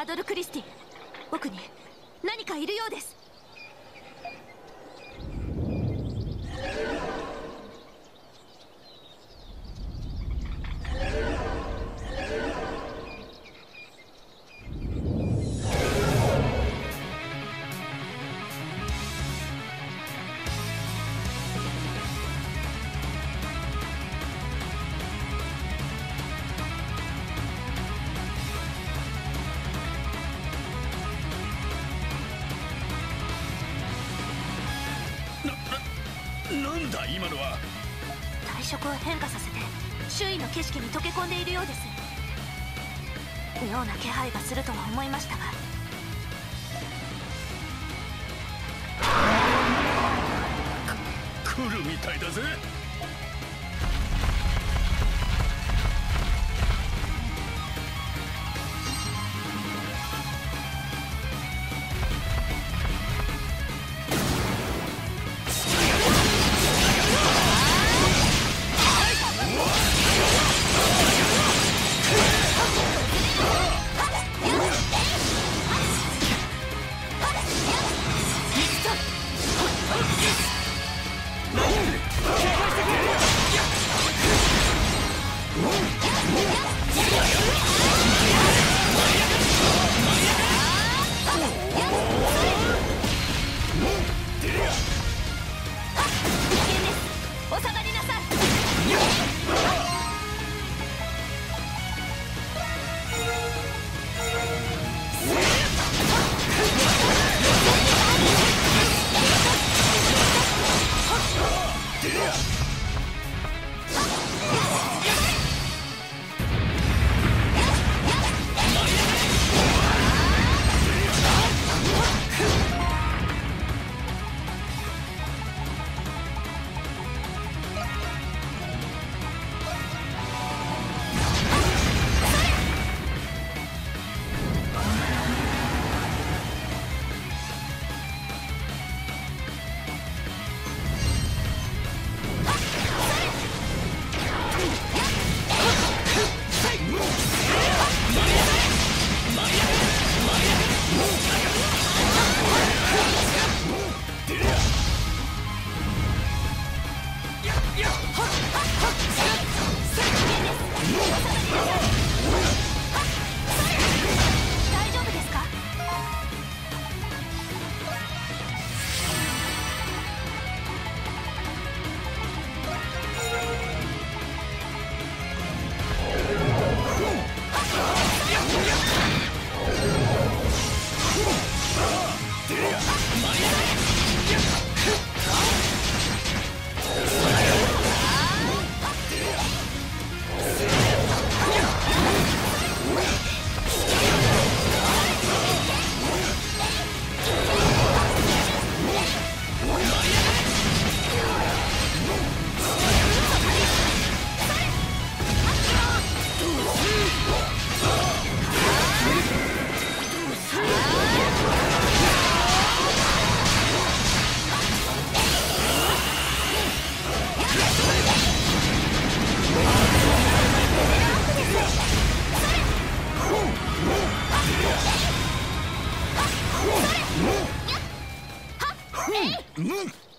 アドル・クリスティ奥に何かいるようです。なんだ今のは。体色を変化させて周囲の景色に溶け込んでいるようです。妙な気配がするとは思いましたが。来るみたいだぜお下がりな Yeah. うん。